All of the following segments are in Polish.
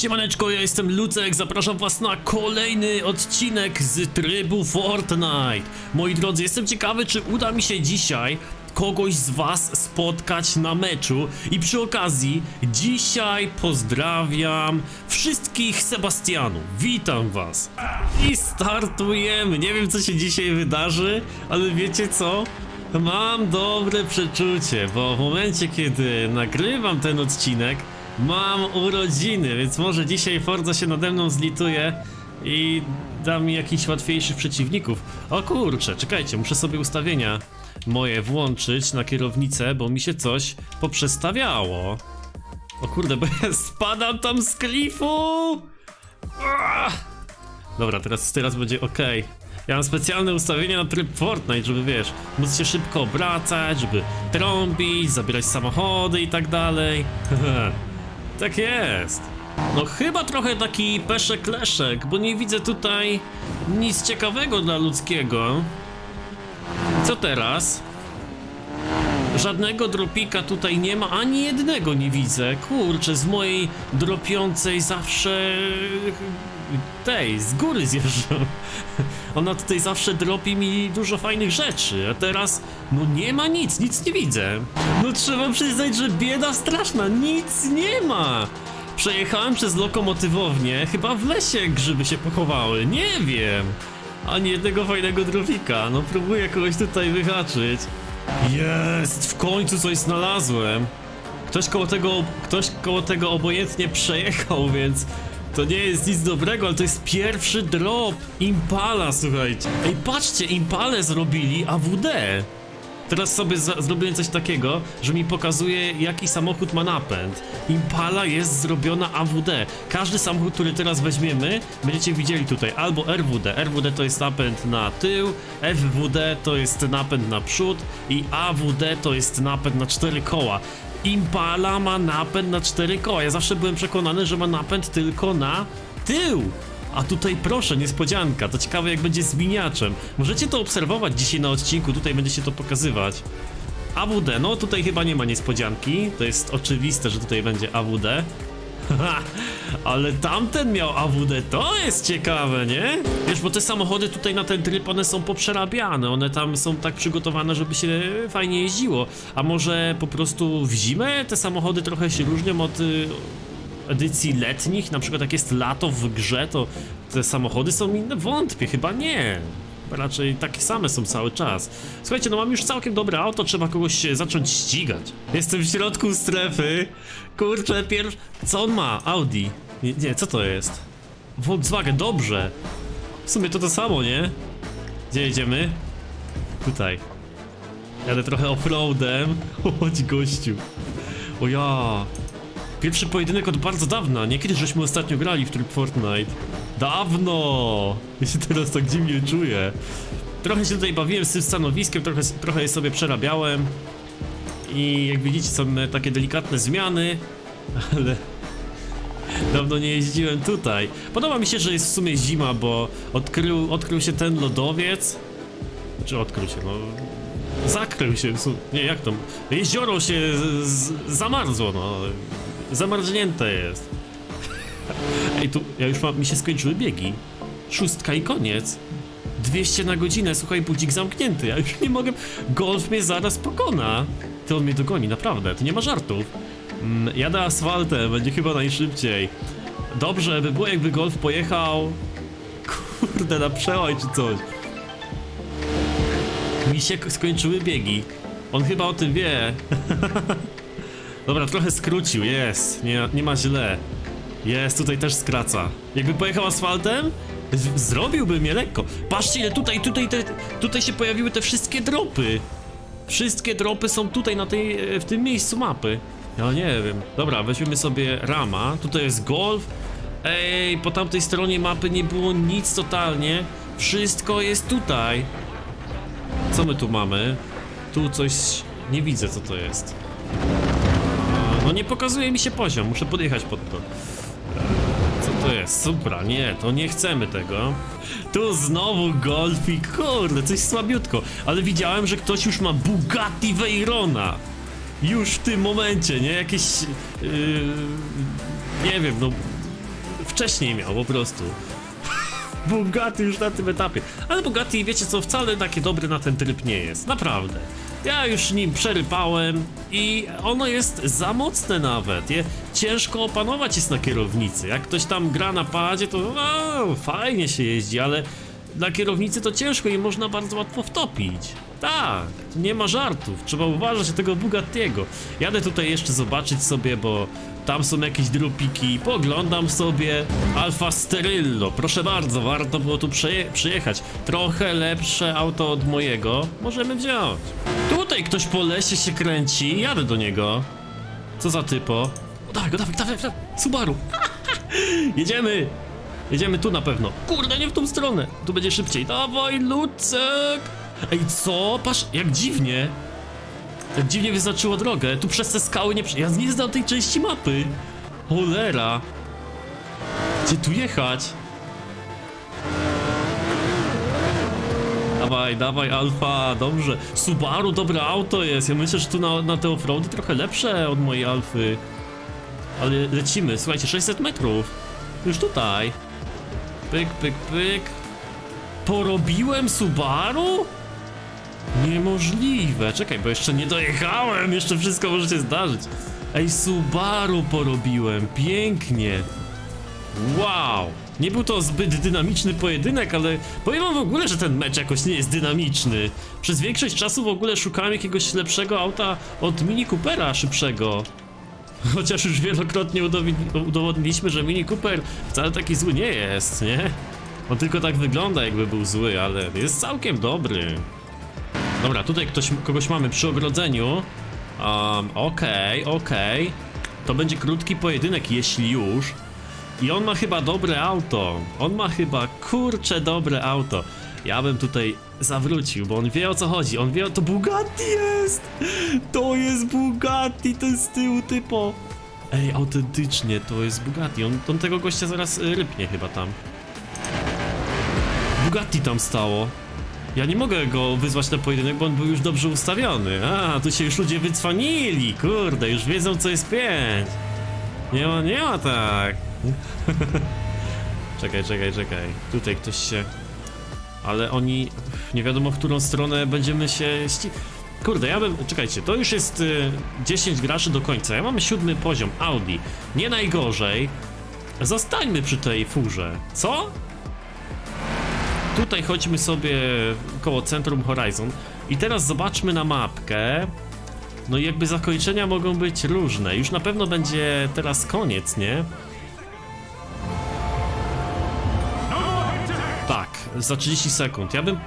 Siemaneczko, ja jestem Lucek, zapraszam was na kolejny odcinek z trybu Fortnite. Moi drodzy, jestem ciekawy, czy uda mi się dzisiaj kogoś z was spotkać na meczu i przy okazji dzisiaj pozdrawiam wszystkich Sebastianów. Witam was. I startujemy. Nie wiem co się dzisiaj wydarzy, ale wiecie co? Mam dobre przeczucie, bo w momencie kiedy nagrywam ten odcinek Mam urodziny, więc może dzisiaj Forza się nade mną zlituje i da mi jakichś łatwiejszych przeciwników. O kurczę, czekajcie, muszę sobie ustawienia moje włączyć na kierownicę, bo mi się coś poprzestawiało. O kurde, bo ja spadam tam z klifu! Ah! Dobra, teraz, teraz będzie ok. Ja mam specjalne ustawienia na tryb Fortnite, żeby wiesz, móc się szybko obracać, żeby trąbić, zabierać samochody i tak dalej. Tak jest. No chyba trochę taki peszek-leszek, bo nie widzę tutaj nic ciekawego dla ludzkiego. Co teraz? Żadnego dropika tutaj nie ma, ani jednego nie widzę. Kurczę, z mojej dropiącej zawsze... tej, z góry zjeżdżam. Ona tutaj zawsze dropi mi dużo fajnych rzeczy, a teraz no nie ma nic, nic nie widzę. No trzeba przyznać, że bieda straszna, nic nie ma. Przejechałem przez lokomotywownię, chyba w lesie grzyby się pochowały, nie wiem. Ani jednego fajnego dropika, no próbuję kogoś tutaj wyhaczyć. Jest, w końcu coś znalazłem. Ktoś koło tego, ktoś koło tego obojętnie przejechał, więc to nie jest nic dobrego, ale to jest pierwszy drop Impala, słuchajcie. Ej, patrzcie, Impale zrobili AWD. Teraz sobie zrobiłem coś takiego, że mi pokazuje jaki samochód ma napęd. Impala jest zrobiona AWD. Każdy samochód, który teraz weźmiemy, będziecie widzieli tutaj albo RWD. RWD to jest napęd na tył, FWD to jest napęd na przód i AWD to jest napęd na cztery koła. Impala ma napęd na cztery koła. Ja zawsze byłem przekonany, że ma napęd tylko na tył. A tutaj proszę, niespodzianka, to ciekawe jak będzie z winiaczem. Możecie to obserwować dzisiaj na odcinku, tutaj będzie się to pokazywać. AWD, no tutaj chyba nie ma niespodzianki, to jest oczywiste, że tutaj będzie AWD. Ale tamten miał AWD, to jest ciekawe, nie? Wiesz, bo te samochody tutaj na ten tryb, one są poprzerabiane, one tam są tak przygotowane, żeby się fajnie jeździło. A może po prostu w zimę te samochody trochę się różnią od y, edycji letnich? Na przykład jak jest lato w grze, to te samochody są inne? Wątpię, chyba nie raczej takie same są cały czas. Słuchajcie, no mam już całkiem dobre auto, trzeba kogoś zacząć ścigać. Jestem w środku strefy. Kurczę, pierw... Co on ma? Audi. Nie, nie, co to jest? Volkswagen, dobrze. W sumie to to samo, nie? Gdzie jedziemy? Tutaj. Jadę trochę offroadem. Chodź gościu. O ja. Pierwszy pojedynek od bardzo dawna, nie kiedy żeśmy ostatnio grali w tryb Fortnite. Dawno! Ja się teraz tak dziwnie czuję. Trochę się tutaj bawiłem z tym stanowiskiem, trochę, trochę je sobie przerabiałem. I jak widzicie są takie delikatne zmiany, ale dawno nie jeździłem tutaj. Podoba mi się, że jest w sumie zima, bo odkrył, odkrył się ten lodowiec. Czy odkrył się, no... Zakrył się, nie jak to... Jezioro się zamarzło, no. Zamarznięte jest. Ej, tu ja już mam, mi się skończyły biegi. Szóstka i koniec. 200 na godzinę, słuchaj, budzik zamknięty. Ja już nie mogę. Golf mnie zaraz pokona. Ty on mnie dogoni, naprawdę, to nie ma żartów. Mm, jadę asfaltem, będzie chyba najszybciej. Dobrze by było, jakby golf pojechał. Kurde, na przełaj czy coś. Mi się skończyły biegi. On chyba o tym wie. Dobra, trochę skrócił, jest. Nie, nie ma źle. Jest, tutaj też skraca. Jakby pojechał asfaltem, zrobiłby mnie lekko. Patrzcie, ile tutaj, tutaj, te, tutaj się pojawiły te wszystkie dropy. Wszystkie dropy są tutaj, na tej, w tym miejscu mapy. Ja nie wiem. Dobra, weźmiemy sobie rama. Tutaj jest golf. Ej, po tamtej stronie mapy nie było nic totalnie. Wszystko jest tutaj. Co my tu mamy? Tu coś... Nie widzę, co to jest. No nie pokazuje mi się poziom, muszę podjechać pod to. Co to jest? Supra, nie, to nie chcemy tego. Tu znowu Golfik, kurde, coś słabiutko. Ale widziałem, że ktoś już ma Bugatti Veyrona. Już w tym momencie, nie? Jakieś... Yy, nie wiem, no... wcześniej miał po prostu. Bugatti już na tym etapie. Ale Bugatti, wiecie co, wcale takie dobre na ten tryb nie jest. Naprawdę. Ja już nim przerypałem i ono jest za mocne nawet. Je, ciężko opanować jest na kierownicy. Jak ktoś tam gra na padzie, to no, fajnie się jeździ, ale dla kierownicy to ciężko i można bardzo łatwo wtopić. Tak, nie ma żartów. Trzeba uważać tego Bugattiego. Jadę tutaj jeszcze zobaczyć sobie, bo tam są jakieś drupiki. Poglądam sobie. Alfa Sterillo. Proszę bardzo, warto było tu przyjechać. Trochę lepsze auto od mojego. Możemy wziąć. Tutaj ktoś po lesie się kręci. Jadę do niego. Co za typo? O, dawaj go, dawaj, dawaj, dawaj. Subaru. Jedziemy. Jedziemy tu na pewno. Kurde, nie w tą stronę. Tu będzie szybciej. Dawaj, Lucek. Ej, co? Patrz, jak dziwnie. Tak dziwnie wyznaczyło drogę. Tu przez te skały nie... Ja nie znam tej części mapy. Cholera. Gdzie tu jechać? Dawaj, dawaj, Alfa, dobrze. Subaru, dobre auto jest. Ja myślę, że tu na, na te offroady trochę lepsze od mojej Alfy. Ale lecimy, słuchajcie, 600 metrów. Już tutaj. Pyk, pyk, pyk. Porobiłem Subaru? Niemożliwe. Czekaj, bo jeszcze nie dojechałem. Jeszcze wszystko może się zdarzyć. Ej, Subaru porobiłem. Pięknie. Wow. Nie był to zbyt dynamiczny pojedynek, ale powiem wam w ogóle, że ten mecz jakoś nie jest dynamiczny. Przez większość czasu w ogóle szukałem jakiegoś lepszego auta od Mini Coopera szybszego. Chociaż już wielokrotnie udowodniliśmy, że Mini Cooper wcale taki zły nie jest, nie? On tylko tak wygląda jakby był zły, ale jest całkiem dobry. Dobra, tutaj ktoś, kogoś mamy przy ogrodzeniu. Um, okej, okej. To będzie krótki pojedynek, jeśli już. I on ma chyba dobre auto. On ma chyba kurcze dobre auto. Ja bym tutaj zawrócił, bo on wie o co chodzi. On wie o to Bugatti jest! To jest Bugatti, ten z tyłu typo. Ej, autentycznie, to jest Bugatti. On, on tego gościa zaraz y, rypnie chyba tam. Bugatti tam stało. Ja nie mogę go wyzwać na pojedynek, bo on był już dobrze ustawiony. A, tu się już ludzie wycwanili, kurde, już wiedzą co jest pięć. Nie ma, nie ma tak. czekaj, czekaj, czekaj. Tutaj ktoś się... Ale oni... Nie wiadomo w którą stronę będziemy się ści... Kurde, ja bym... Czekajcie, to już jest y, 10 graczy do końca. Ja mamy siódmy poziom, Audi. Nie najgorzej. Zostańmy przy tej furze. Co? Tutaj chodźmy sobie koło centrum Horizon i teraz zobaczmy na mapkę. No i jakby zakończenia mogą być różne. Już na pewno będzie teraz koniec, nie? Tak, za 30 sekund. Ja bym...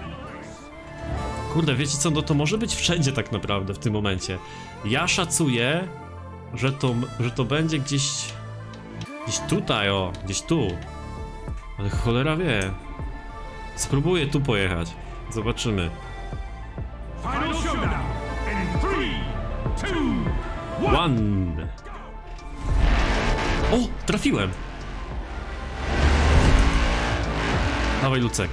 Kurde, wiecie co, no to może być wszędzie tak naprawdę w tym momencie. Ja szacuję, że to, że to będzie gdzieś... Gdzieś tutaj, o, gdzieś tu. Ale cholera wie. Spróbuję tu pojechać. Zobaczymy. One. O, trafiłem. Dawaj, Lucek.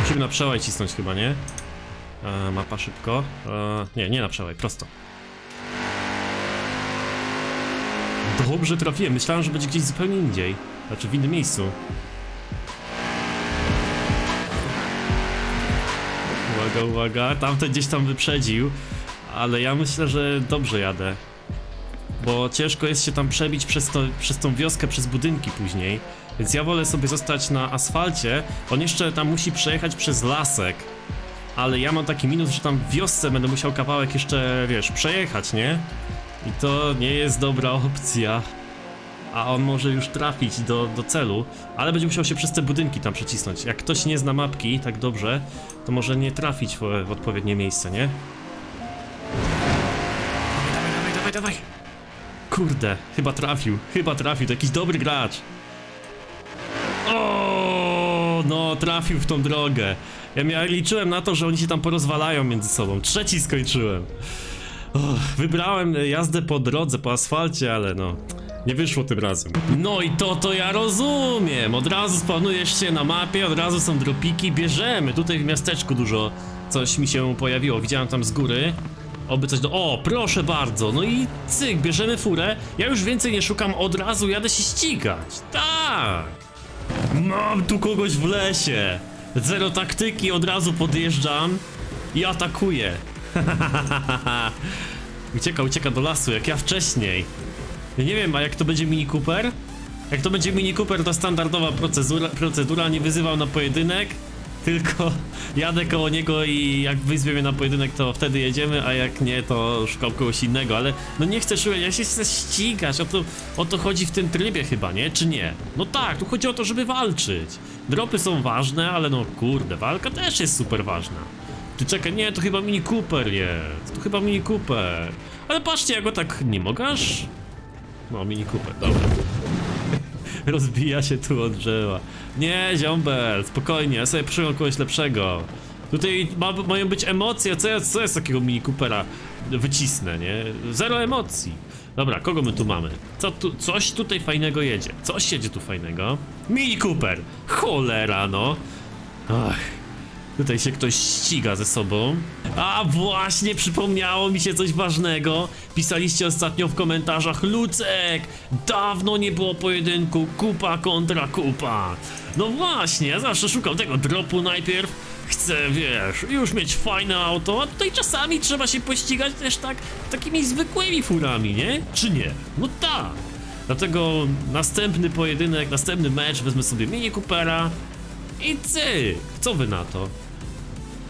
Musimy na przełaj cisnąć chyba, nie? E, mapa szybko. E, nie, nie na przełaj, prosto. Dobrze trafiłem. Myślałem, że będzie gdzieś zupełnie indziej. Znaczy w innym miejscu. Uwaga, uwaga, tamten gdzieś tam wyprzedził, ale ja myślę, że dobrze jadę. Bo ciężko jest się tam przebić przez, to, przez tą wioskę, przez budynki później. Więc ja wolę sobie zostać na asfalcie. On jeszcze tam musi przejechać przez lasek. Ale ja mam taki minus, że tam w wiosce będę musiał kawałek jeszcze, wiesz, przejechać, nie? I to nie jest dobra opcja. A on może już trafić do, do celu, ale będzie musiał się przez te budynki tam przecisnąć. Jak ktoś nie zna mapki tak dobrze, to może nie trafić w, w odpowiednie miejsce, nie? Dawaj, dawaj, dawaj, dawaj! Kurde, chyba trafił, chyba trafił, to jakiś dobry gracz. O, no trafił w tą drogę. Ja, mia- liczyłem na to, że oni się tam porozwalają między sobą. Trzeci skończyłem. Wybrałem jazdę po drodze, po asfalcie, ale no. Nie wyszło tym razem. No i to to ja rozumiem. Od razu spawnujesz się na mapie, od razu są dropiki, bierzemy. Tutaj w miasteczku dużo coś mi się pojawiło. Widziałem tam z góry. Oby coś do... O, proszę bardzo, no i cyk, bierzemy furę. Ja już więcej nie szukam, od razu jadę się ścigać. Tak! Mam tu kogoś w lesie. Zero taktyki, od razu podjeżdżam i atakuję. ucieka, ucieka do lasu, jak ja wcześniej. Nie wiem, a jak to będzie Mini Cooper? Jak to będzie Mini Cooper, to standardowa procedura, procedura nie wyzywał na pojedynek, tylko jadę koło niego i jak wyzwie mnie na pojedynek, to wtedy jedziemy, a jak nie, to szukam kogoś innego, ale no nie chcę szukać, ja się chcę ścigać, o to, o to chodzi w tym trybie chyba, nie? Czy nie? No tak, tu chodzi o to, żeby walczyć. Dropy są ważne, ale no kurde, walka też jest super ważna. Ty czekaj, nie, to chyba Mini Cooper jest, to chyba Mini Cooper. Ale patrzcie, ja go tak nie mogę No, Mini Cooper, dobra. Rozbija się tu od drzewa. Nie, ziombel, spokojnie, ja sobie przyjął kogoś lepszego. Tutaj ma, mają być emocje, co, jest- co takiego Mini Coopera? Wycisnę, nie? Zero emocji. Dobra, kogo my tu mamy? Co tu, coś tutaj fajnego jedzie. Coś jedzie tu fajnego. Mini Cooper! Cholera, no. Ach. Tutaj się ktoś ściga ze sobą. A właśnie, przypomniało mi się coś ważnego. Pisaliście ostatnio w komentarzach, Lucek, dawno nie było pojedynku kupa kontra kupa. No właśnie, ja zawsze szukam tego dropu najpierw. Chcę, wiesz, już mieć fajne auto, a tutaj czasami trzeba się pościgać też tak takimi zwykłymi furami, nie? Czy nie? No tak. Dlatego następny pojedynek, następny mecz wezmę sobie Mini Coopera i cyk. Co wy na to?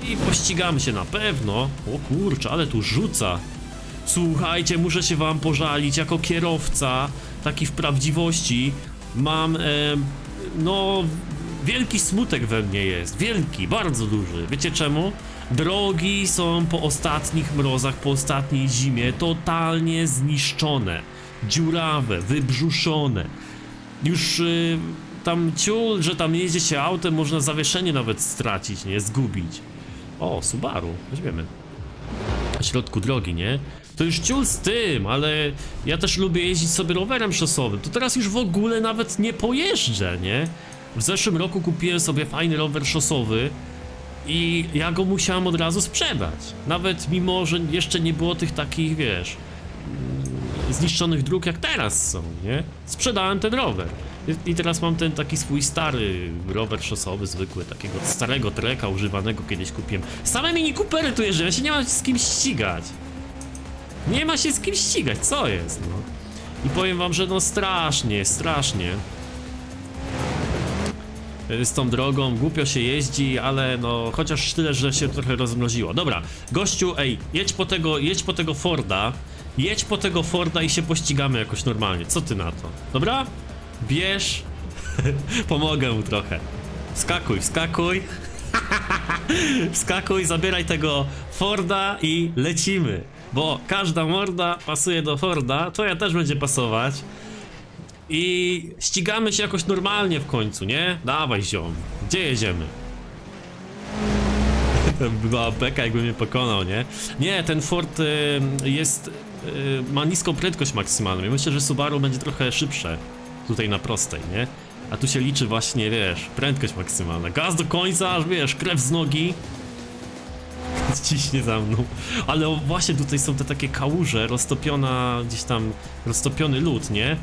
I pościgamy się na pewno. O kurczę, ale tu rzuca. Słuchajcie, muszę się wam pożalić jako kierowca, taki w prawdziwości. Mam, e, no, wielki smutek we mnie jest. Wielki, bardzo duży. Wiecie czemu? Drogi są po ostatnich mrozach, po ostatniej zimie totalnie zniszczone. Dziurawe, wybrzuszone. Już y, tam ciul, że tam jedzie się autem, można zawieszenie nawet stracić, nie? Zgubić. O, Subaru, weźmiemy. Na środku drogi, nie? To już ciul z tym, ale ja też lubię jeździć sobie rowerem szosowym. To teraz już w ogóle nawet nie pojeżdżę, nie? W zeszłym roku kupiłem sobie fajny rower szosowy i ja go musiałem od razu sprzedać. Nawet mimo, że jeszcze nie było tych takich, wiesz, zniszczonych dróg jak teraz są, nie? Sprzedałem ten rower. I- teraz mam ten taki swój stary rower szosowy, zwykły, takiego starego treka używanego kiedyś kupiłem. Same mini Coopery tu jeżdżą, ja się nie mam z kim ścigać. Nie ma się z kim ścigać, co jest, no? I powiem wam, że no strasznie, strasznie. Y, Z tą drogą głupio się jeździ, ale no chociaż tyle, że się trochę rozmroziło. Dobra, gościu, ej, jedź po tego, jedź po tego Forda. Jedź po tego Forda i się pościgamy jakoś normalnie. Co ty na to? Dobra? Bierz. Pomogę mu trochę. Wskakuj, wskakuj. Wskakuj, zabieraj tego Forda i lecimy. Bo każda morda pasuje do Forda, twoja też będzie pasować. I ścigamy się jakoś normalnie w końcu, nie? Dawaj ziom, gdzie jedziemy? Była beka jakby mnie pokonał, nie? Nie, ten Ford y, jest... Y, ma niską prędkość maksymalną i myślę, że Subaru będzie trochę szybsze tutaj na prostej, nie? A tu się liczy właśnie, wiesz, prędkość maksymalna. Gaz do końca, aż wiesz, krew z nogi. Ciśnie za mną. Ale właśnie tutaj są te takie kałuże, roztopiona gdzieś tam, roztopiony lód, nie?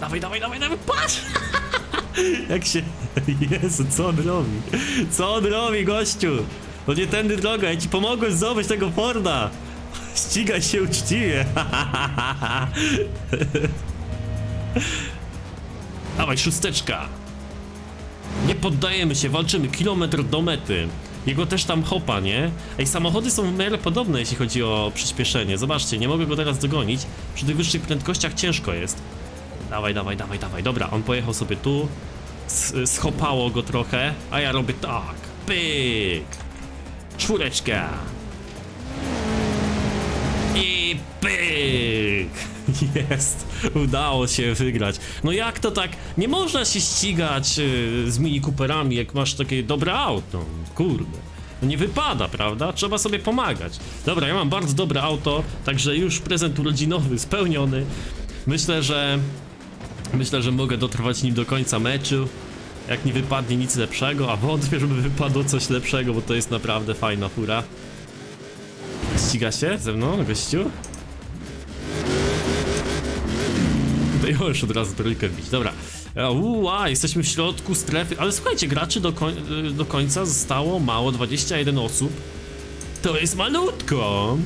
Dawaj, dawaj, dawaj, dawaj, patrz! Jak się... Jezu, co on robi? Co on robi, gościu? To nie tędy droga, ja ci pomogłem zdobyć tego Forda! Ścigaj się uczciwie! Dawaj, szósteczka! Nie poddajemy się, walczymy, kilometr do mety. Jego też tam hopa, nie? Ej, samochody są w miarę podobne, jeśli chodzi o przyspieszenie. Zobaczcie, nie mogę go teraz dogonić. Przy tych wyższych prędkościach ciężko jest. Dawaj, dawaj, dawaj, dawaj. Dobra, on pojechał sobie tu. Schopało go trochę, a ja robię tak. Pyk. Czwóreczka. Jest. Udało się wygrać. No jak to tak? Nie można się ścigać y, z Mini Cooperami, jak masz takie dobre auto. Kurde. No nie wypada, prawda? Trzeba sobie pomagać. Dobra, ja mam bardzo dobre auto, także już prezent urodzinowy spełniony. Myślę, że Myślę, że mogę dotrwać nim do końca meczu. Jak nie wypadnie nic lepszego, a wątpię, żeby wypadło coś lepszego, bo to jest naprawdę fajna fura. Ściga się ze mną, gościu? już od razu trójkę wbić, dobra. E, Uła, jesteśmy w środku strefy, ale słuchajcie, graczy do, koń y, do końca zostało mało, 21 osób. To jest malutko.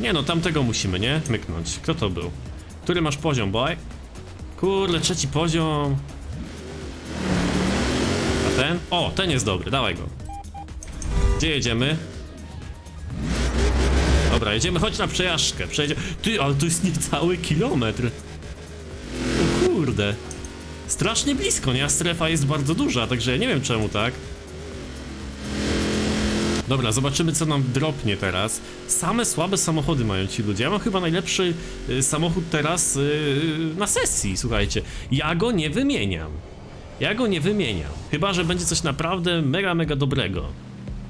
Nie no, tamtego musimy, nie? Myknąć. Kto to był? Który masz poziom, boy? Kurde, trzeci poziom. A ten? O, ten jest dobry, dawaj go. Gdzie jedziemy? Dobra, jedziemy, chodź na przejażdżkę. Przejedzie... Ty, ale to jest niecały kilometr. O kurde. Strasznie blisko, nie? A strefa jest bardzo duża, także ja nie wiem czemu tak. Dobra, zobaczymy co nam dropnie teraz. Same słabe samochody mają ci ludzie. Ja mam chyba najlepszy y, samochód teraz y, na sesji, słuchajcie. Ja go nie wymieniam. Ja go nie wymieniam. Chyba, że będzie coś naprawdę mega, mega dobrego.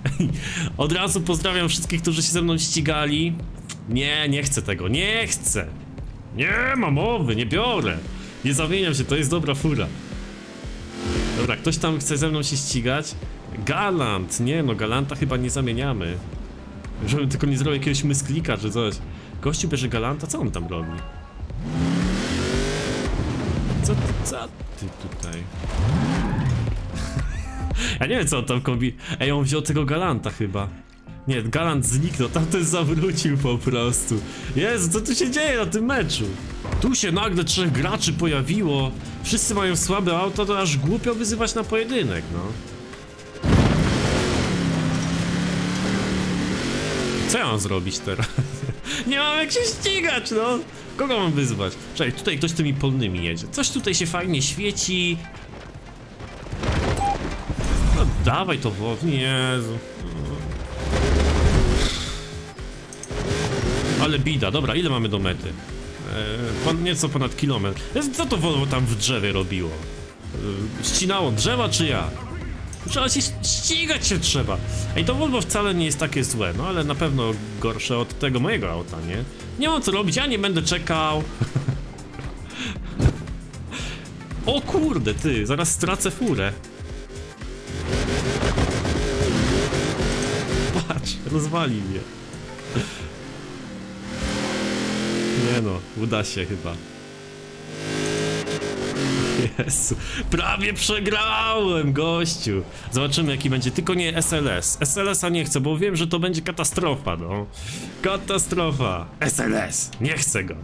Od razu pozdrawiam wszystkich, którzy się ze mną ścigali. Nie, nie chcę tego, nie chcę. Nie ma mowy, nie biorę. Nie zamieniam się, to jest dobra fura. Dobra, ktoś tam chce ze mną się ścigać? Galant, nie no, Galanta chyba nie zamieniamy. Żebym tylko nie zrobił jakiegoś mysklika czy coś. Gościu bierze Galanta, co on tam robi? Co ty, co ty tutaj? Ja nie wiem co on tam kombi... Ej, on wziął tego Galanta chyba. Nie, Galant zniknął, tamten zawrócił po prostu. Jezu, co tu się dzieje na tym meczu? Tu się nagle trzech graczy pojawiło. Wszyscy mają słabe auto, to aż głupio wyzywać na pojedynek, no. Co ja mam zrobić teraz? Nie mam jak się ścigać, no! Kogo mam wyzwać? Czekaj, tutaj ktoś tymi polnymi jedzie. Coś tutaj się fajnie świeci. Dawaj to w Jezu. Ale bida, dobra, ile mamy do mety? Eee, nieco ponad kilometr. Co to Volvo tam w drzewie robiło? Eee, ścinało drzewa czy ja? Trzeba się ścigać się trzeba. Ej, to Volvo wcale nie jest takie złe, no ale na pewno gorsze od tego mojego auta, nie? Nie mam co robić, ja nie będę czekał. o kurde, ty, zaraz stracę furę. Rozwali mnie. Nie no, uda się chyba. Jezu, prawie przegrałem, gościu. Zobaczymy jaki będzie, tylko nie SLS. SLS-a nie chcę, bo wiem, że to będzie katastrofa, no. Katastrofa. SLS, nie chcę go.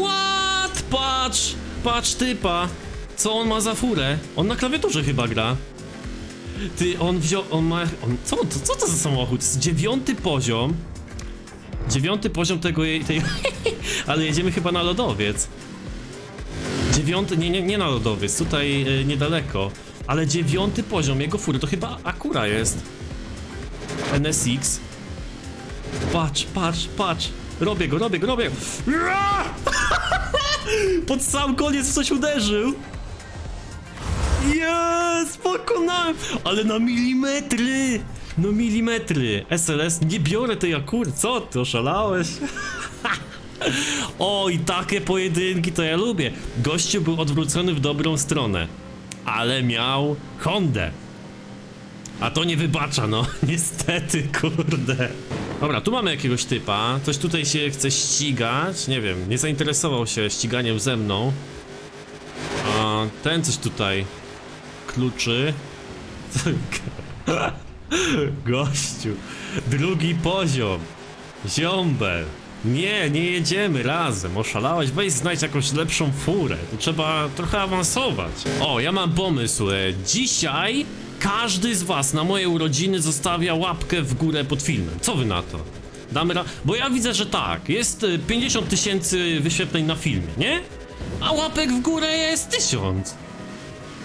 What? Patrz, patrz typa. Co on ma za furę? On na klawiaturze chyba gra. Ty, on wziął, on ma, on, co, to, co to za samochód? Z dziewiąty poziom. Dziewiąty poziom tego tej, ale jedziemy chyba na lodowiec. Dziewiąty, nie, nie, nie na lodowiec, tutaj y, niedaleko. Ale dziewiąty poziom jego fury, to chyba Akura jest. NSX. Patrz, patrz, patrz. Robię go, robię go, robię. Pod sam koniec w coś uderzył. Jest, pokonałem. Ale na milimetry. No milimetry. SLS, nie biorę tej Akury. Co ty, oszalałeś? Oj, takie pojedynki to ja lubię. Gościu był odwrócony w dobrą stronę, ale miał Hondę. A to nie wybacza, no. Niestety, kurde. Dobra, tu mamy jakiegoś typa. Coś tutaj się chce ścigać. Nie wiem, nie zainteresował się ściganiem ze mną. A ten coś tutaj kluczy. Gościu. Drugi poziom. Ziombel. Nie, nie jedziemy razem, oszalałeś, weź znajdź jakąś lepszą furę, to trzeba trochę awansować. O, ja mam pomysł, e, dzisiaj każdy z was na moje urodziny zostawia łapkę w górę pod filmem, co wy na to? Damy ra... Bo ja widzę, że tak, jest e, 50 tysięcy wyświetleń na filmie, nie? A łapek w górę jest 1000.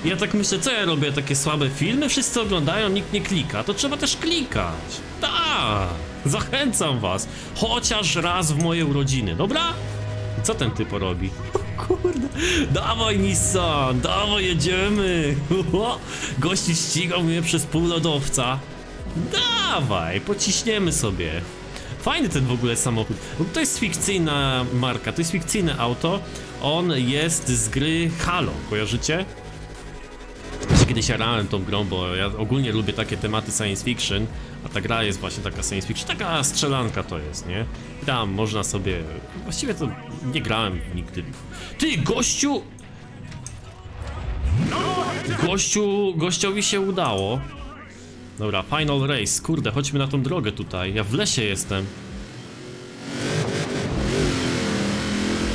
Ja tak myślę, co ja robię, takie słabe filmy, wszyscy oglądają, nikt nie klika, to trzeba też klikać. Tak, zachęcam was, chociaż raz w moje urodziny, dobra? Co ten typ robi? O kurde, dawaj Nissan, dawaj jedziemy. Gości ścigał mnie przez pół lodowca. Dawaj, pociśniemy sobie. Fajny ten w ogóle samochód. To jest fikcyjna marka, to jest fikcyjne auto. On jest z gry Halo, kojarzycie? Kiedyś jarałem tą grą, bo ja ogólnie lubię takie tematy science fiction, a ta gra jest właśnie taka science fiction, taka strzelanka to jest, nie? Tam można sobie... Właściwie to nie grałem nigdy. Ty, gościu! Gościu, gościowi się udało. Dobra, final race, kurde, chodźmy na tą drogę tutaj, ja w lesie jestem.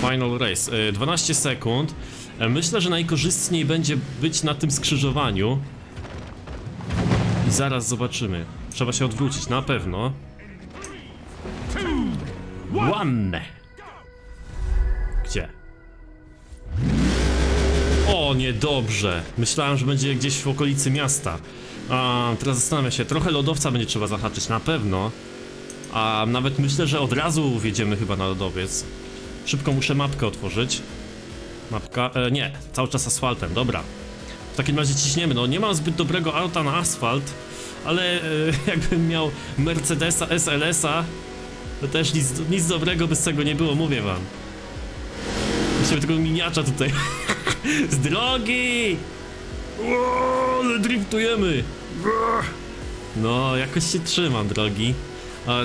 Final race, y, 12 sekund. E, Myślę, że najkorzystniej będzie być na tym skrzyżowaniu. I zaraz zobaczymy. Trzeba się odwrócić, na pewno. One. Gdzie? O, niedobrze. Myślałem, że będzie gdzieś w okolicy miasta. A, teraz zastanawiam się, trochę lodowca będzie trzeba zahaczyć, na pewno. A nawet myślę, że od razu wjedziemy chyba na lodowiec. Szybko muszę mapkę otworzyć. Mapka, e, nie, cały czas asfaltem, dobra. W takim razie ciśniemy, no nie mam zbyt dobrego auta na asfalt, ale e, jakbym miał Mercedesa SLS-a, to też nic, nic dobrego by z tego nie było, mówię wam. Musimy tego miniacza tutaj. z drogi! O, ale driftujemy! No, jakoś się trzymam, drogi. A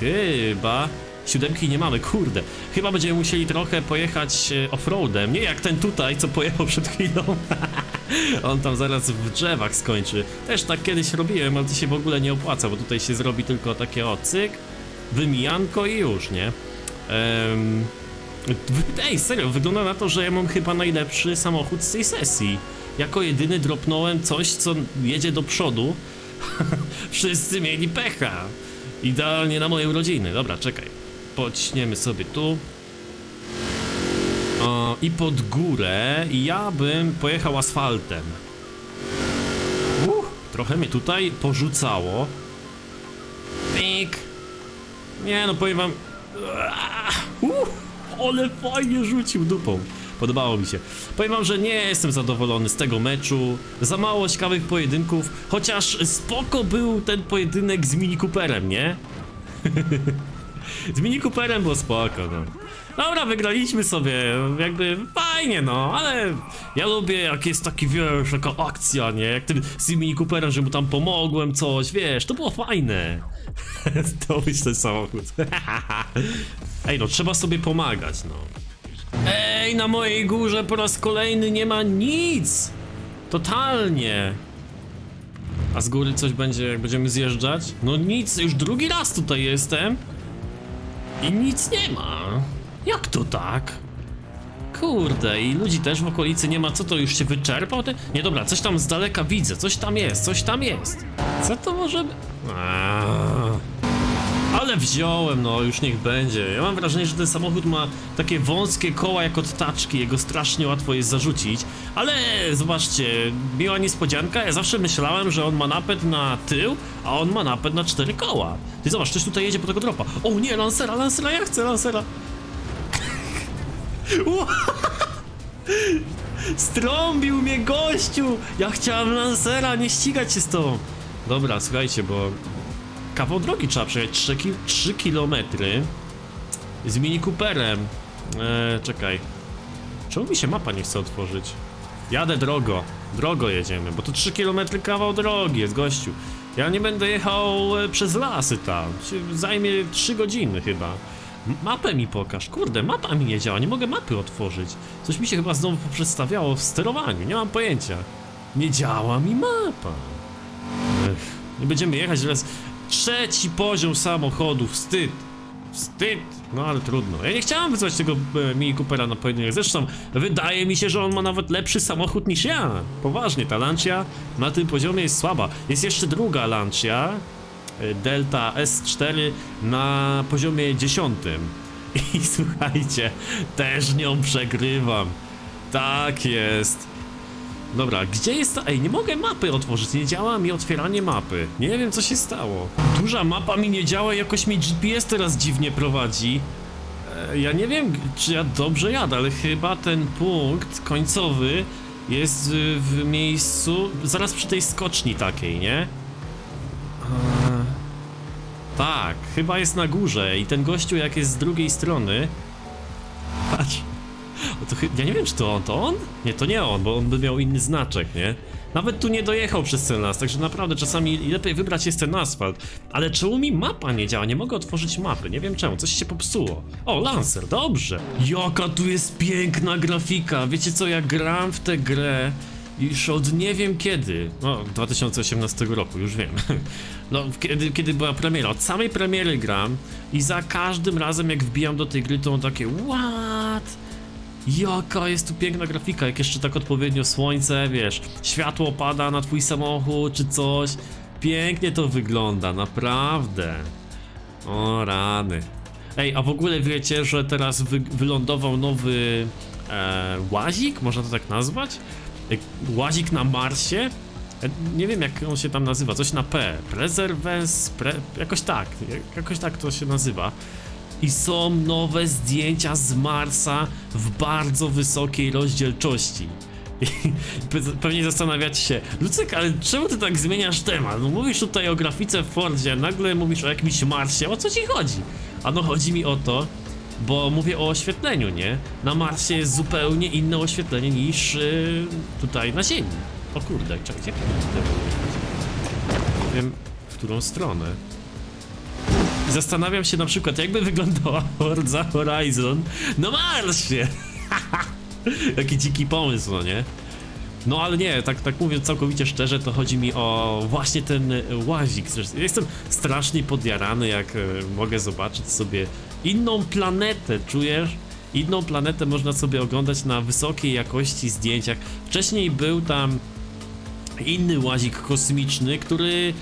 chyba... Siódemki nie mamy, kurde. Chyba będziemy musieli trochę pojechać e, offroadem. Nie jak ten tutaj, co pojechał przed chwilą. On tam zaraz w drzewach skończy. Też tak kiedyś robiłem, ale to się w ogóle nie opłaca, bo tutaj się zrobi tylko takie o cyk, wymijanko i już, nie? Ej, serio, wygląda na to, że ja mam chyba najlepszy samochód z tej sesji. Jako jedyny dropnąłem coś, co jedzie do przodu. Wszyscy mieli pecha. Idealnie na moje urodziny. Dobra, czekaj. Pociśniemy sobie tu. O, I pod górę ja bym pojechał asfaltem. Uh, trochę mnie tutaj porzucało. Pik. Nie no, powiem wam... Uh, ale fajnie rzucił dupą. Podobało mi się. Powiem wam, że nie jestem zadowolony z tego meczu. Za mało ciekawych pojedynków. Chociaż spoko był ten pojedynek z Mini Cooperem, nie? z Mini Cooperem było spoko, no. Dobra, wygraliśmy sobie, jakby fajnie, no, ale ja lubię jak jest taki, wiesz, taka akcja, nie? Jak ten z Mini Cooperem, że mu tam pomogłem, coś, wiesz, to było fajne. to być ten samochód. Ej, no, trzeba sobie pomagać, no. Ej, na mojej górze po raz kolejny nie ma nic! Totalnie! A z góry coś będzie, jak będziemy zjeżdżać? No nic, już drugi raz tutaj jestem i nic nie ma. Jak to tak? Kurde, i ludzi też w okolicy nie ma, co to już się wyczerpał? Nie dobra, coś tam z daleka widzę, coś tam jest, coś tam jest. Co to może być? Ale wziąłem, no już niech będzie. Ja mam wrażenie, że ten samochód ma takie wąskie koła jak od taczki, jego strasznie łatwo jest zarzucić. Ale zobaczcie, miła niespodzianka, ja zawsze myślałem, że on ma napęd na tył, a on ma napęd na cztery koła. Ty zobacz, ktoś tutaj jedzie po tego dropa. O nie, Lancera, Lancera, ja chcę Lancera. Strąbił mnie gościu! Ja chciałem Lancera, nie ścigać się z tobą. Dobra, słuchajcie, bo kawał drogi trzeba przejechać 3, ki 3 km z Mini Cooperem. Eee, czekaj. Czemu mi się mapa nie chce otworzyć? Jadę drogo. Drogo jedziemy, bo to 3 km kawał drogi jest, gościu. Ja nie będę jechał e, przez lasy tam. Zajmie 3 godziny chyba. Mapę mi pokaż. Kurde, mapa mi nie działa. Nie mogę mapy otworzyć. Coś mi się chyba znowu poprzestawiało w sterowaniu. Nie mam pojęcia. Nie działa mi mapa. Ech, nie będziemy jechać teraz Trzeci poziom samochodu, wstyd. Wstyd, no ale trudno. Ja nie chciałem wysłać tego e, Mini Coopera na pojedynek. Zresztą wydaje mi się, że on ma nawet lepszy samochód niż ja. Poważnie, ta Lancia na tym poziomie jest słaba. Jest jeszcze druga Lancia, e, Delta S4 na poziomie 10. I słuchajcie, też nią przegrywam. Tak jest. Dobra, gdzie jest ta... Ej, nie mogę mapy otworzyć, nie działa mi otwieranie mapy. Nie wiem, co się stało. Duża mapa mi nie działa, jakoś mi GPS teraz dziwnie prowadzi. E, ja nie wiem, czy ja dobrze jadę, ale chyba ten punkt końcowy jest w miejscu... Zaraz przy tej skoczni takiej, nie? E, tak, chyba jest na górze i ten gościu jak jest z drugiej strony... No to, ja nie wiem, czy to on, to on? Nie, to nie on, bo on by miał inny znaczek, nie? Nawet tu nie dojechał przez ten las, także naprawdę czasami lepiej wybrać jest ten asfalt. Ale czemu mi mapa nie działa? Nie mogę otworzyć mapy, nie wiem czemu, coś się popsuło. O, Lancer, dobrze. Jaka tu jest piękna grafika. Wiecie co, ja gram w tę grę już od nie wiem kiedy. No, 2018 roku, już wiem. No, kiedy, kiedy była premiera. Od samej premiery gram i za każdym razem jak wbijam do tej gry, to on takie what? Jaka jest tu piękna grafika, jak jeszcze tak odpowiednio słońce, wiesz, światło pada na twój samochód czy coś. Pięknie to wygląda, naprawdę. O rany. Ej, a w ogóle wiecie, że teraz wy wylądował nowy e, łazik, można to tak nazwać? E, łazik na Marsie? E, nie wiem jak on się tam nazywa, coś na P. Preservance, pre... jakoś tak, jakoś tak to się nazywa i są nowe zdjęcia z Marsa w bardzo wysokiej rozdzielczości. I pewnie zastanawiacie się, Lucek, ale czemu ty tak zmieniasz temat? No mówisz tutaj o grafice w Fordzie, nagle mówisz o jakimś Marsie, o co ci chodzi? A no chodzi mi o to, bo mówię o oświetleniu, nie? Na Marsie jest zupełnie inne oświetlenie niż yy, tutaj na Ziemi. O kurde, czekaj, gdzie Nie wiem, w którą stronę. Zastanawiam się na przykład, jakby wyglądała Forza Horizon na Marsie. Jaki dziki pomysł, no nie? No ale nie, tak, tak mówiąc całkowicie szczerze, to chodzi mi o właśnie ten łazik. Jestem strasznie podjarany, jak e, mogę zobaczyć sobie inną planetę, czujesz? Inną planetę można sobie oglądać na wysokiej jakości zdjęciach. Wcześniej był tam inny łazik kosmiczny, który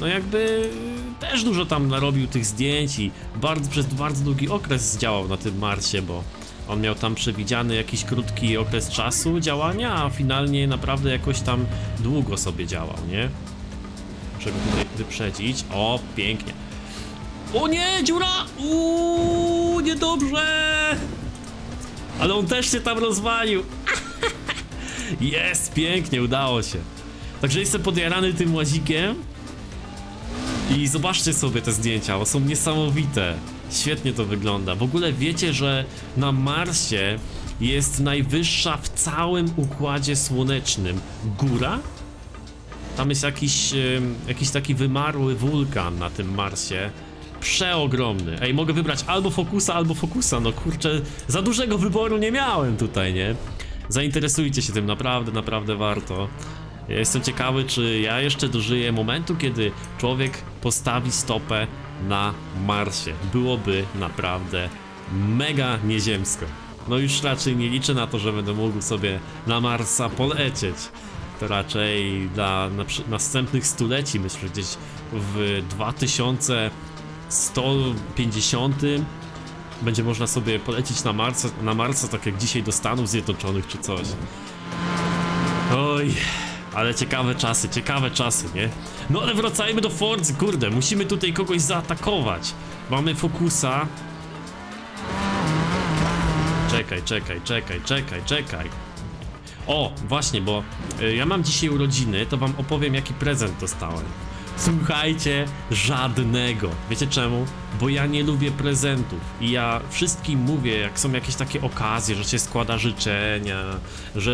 no jakby też dużo tam narobił tych zdjęć i bardzo, przez bardzo długi okres działał na tym Marsie, bo on miał tam przewidziany jakiś krótki okres czasu działania, a finalnie naprawdę jakoś tam długo sobie działał, nie? Żeby tutaj wyprzedzić. O, pięknie. O nie, dziura! Uuu, niedobrze! Ale on też się tam rozwalił. Jest, pięknie, udało się. Także jestem podjarany tym łazikiem. I zobaczcie sobie te zdjęcia, bo są niesamowite. Świetnie to wygląda. W ogóle wiecie, że na Marsie jest najwyższa w całym Układzie Słonecznym góra? Tam jest jakiś, jakiś taki wymarły wulkan na tym Marsie. Przeogromny. Ej, mogę wybrać albo Fokusa, albo Fokusa. No kurczę, za dużego wyboru nie miałem tutaj, nie? Zainteresujcie się tym, naprawdę, naprawdę warto. Ja jestem ciekawy, czy ja jeszcze dożyję momentu, kiedy człowiek postawi stopę na Marsie. Byłoby naprawdę mega nieziemsko. No już raczej nie liczę na to, że będę mógł sobie na Marsa polecieć. To raczej dla następnych stuleci, myślę, gdzieś w 2150 będzie można sobie polecieć na Marsa, na Marsa tak jak dzisiaj do Stanów Zjednoczonych czy coś. Oj, ale ciekawe czasy, ciekawe czasy, nie? No ale wracajmy do Fordzy, kurde, musimy tutaj kogoś zaatakować. Mamy Fokusa. Czekaj, czekaj, czekaj, czekaj, czekaj. O, właśnie, bo y, ja mam dzisiaj urodziny, to wam opowiem jaki prezent dostałem. Słuchajcie, żadnego. Wiecie czemu? Bo ja nie lubię prezentów i ja wszystkim mówię, jak są jakieś takie okazje, że się składa życzenia, że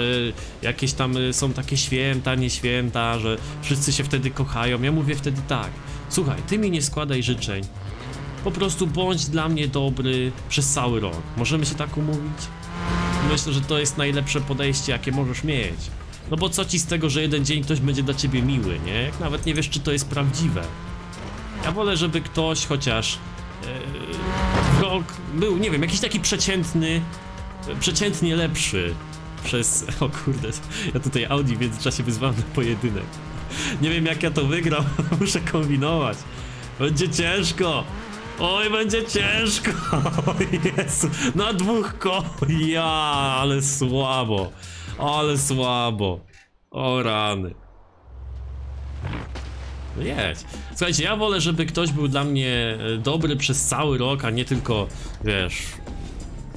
jakieś tam y, są takie święta, nie święta, że wszyscy się wtedy kochają. Ja mówię wtedy tak, słuchaj, ty mi nie składaj życzeń, po prostu bądź dla mnie dobry przez cały rok. Możemy się tak umówić? Myślę, że to jest najlepsze podejście, jakie możesz mieć. No bo co ci z tego, że jeden dzień ktoś będzie dla ciebie miły, nie? Jak nawet nie wiesz, czy to jest prawdziwe. Ja wolę, żeby ktoś chociaż yy, był, nie wiem, jakiś taki przeciętny, przeciętnie lepszy przez... O kurde, ja tutaj Audi w międzyczasie wyzwałem na pojedynek. Nie wiem jak ja to wygram, muszę kombinować. Będzie ciężko. Oj, będzie ciężko. Jezu, na dwóch ko... Ja, ale słabo. Ale słabo. O rany. No jedź. Słuchajcie, ja wolę, żeby ktoś był dla mnie e, dobry przez cały rok, a nie tylko, wiesz,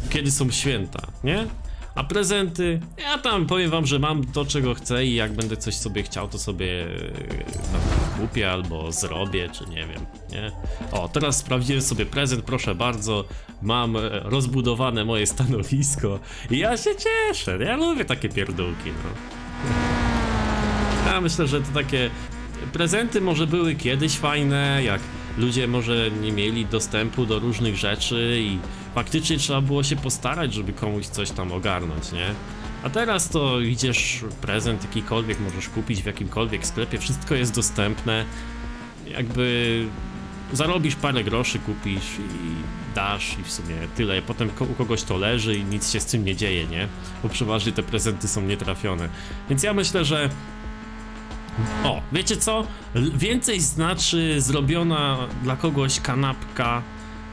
kiedy są święta, nie? A prezenty, ja tam powiem wam, że mam to czego chcę i jak będę coś sobie chciał, to sobie e, kupię albo zrobię, czy nie wiem, nie? O, teraz sprawdziłem sobie prezent, proszę bardzo, mam e, rozbudowane moje stanowisko i ja się cieszę, ja lubię takie pierdółki, no. Ja myślę, że to takie prezenty może były kiedyś fajne, jak ludzie może nie mieli dostępu do różnych rzeczy i faktycznie trzeba było się postarać, żeby komuś coś tam ogarnąć, nie? A teraz to idziesz, prezent jakikolwiek możesz kupić w jakimkolwiek sklepie, wszystko jest dostępne. Jakby zarobisz parę groszy, kupisz i dasz i w sumie tyle. Potem u kogoś to leży i nic się z tym nie dzieje, nie? Bo przeważnie te prezenty są nietrafione. Więc ja myślę, że o, wiecie co? Więcej znaczy zrobiona dla kogoś kanapka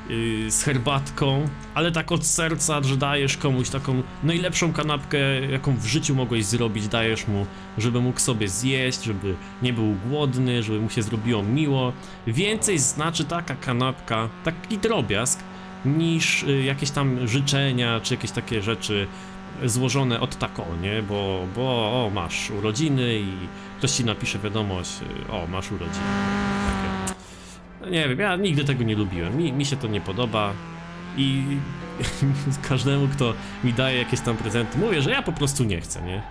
yy, z herbatką, ale tak od serca, że dajesz komuś taką najlepszą kanapkę, jaką w życiu mogłeś zrobić, dajesz mu, żeby mógł sobie zjeść, żeby nie był głodny, żeby mu się zrobiło miło. Więcej znaczy taka kanapka, taki drobiazg, niż y, jakieś tam życzenia, czy jakieś takie rzeczy złożone od tako, nie? Bo, bo o, masz urodziny i ktoś ci napisze wiadomość, y, o, masz urodziny. Nie wiem, ja nigdy tego nie lubiłem, mi, mi się to nie podoba i każdemu, kto mi daje jakieś tam prezenty, mówię, że ja po prostu nie chcę, nie?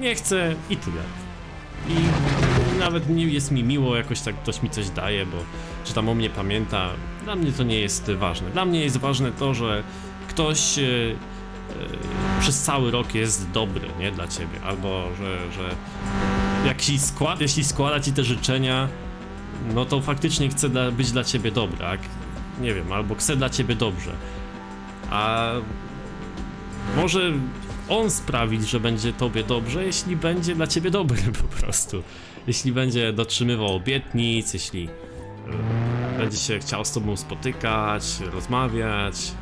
Nie chcę i tyle. I nawet nie jest mi miło, jakoś tak ktoś mi coś daje, bo czy tam o mnie pamięta. Dla mnie to nie jest ważne. Dla mnie jest ważne to, że ktoś e, e, przez cały rok jest dobry, nie dla ciebie, albo że, że jak ci skład, jeśli składa ci te życzenia, no to faktycznie chce dla, być dla ciebie dobry, tak? Nie wiem, albo chce dla ciebie dobrze. A może on sprawić, że będzie tobie dobrze, jeśli będzie dla ciebie dobry po prostu. Jeśli będzie dotrzymywał obietnic, jeśli e, będzie się chciał z tobą spotykać, rozmawiać,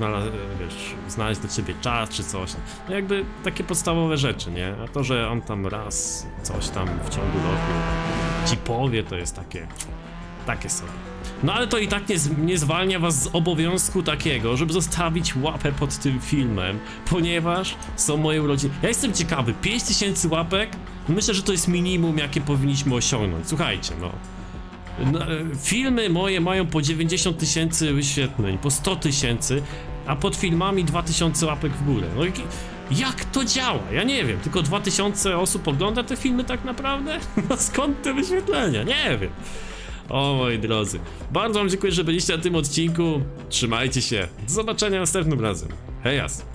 e, e, wiesz, znaleźć dla ciebie czas czy coś. No jakby takie podstawowe rzeczy, nie? A to, że on tam raz coś tam w ciągu roku ci powie, to jest takie, takie sobie. No ale to i tak nie, nie zwalnia was z obowiązku takiego, żeby zostawić łapę pod tym filmem, ponieważ są moje urodziny. Ja jestem ciekawy, 5000 łapek? Myślę, że to jest minimum, jakie powinniśmy osiągnąć. Słuchajcie, no. No, e, Filmy moje mają po 90 tysięcy wyświetleń, po 100 tysięcy, a pod filmami 2000 łapek w górę. No, jak to działa? Ja nie wiem, tylko 2000 osób ogląda te filmy tak naprawdę? No skąd te wyświetlenia? Nie wiem. O moi drodzy, bardzo wam dziękuję, że byliście na tym odcinku. Trzymajcie się. Do zobaczenia następnym razem. Hejas.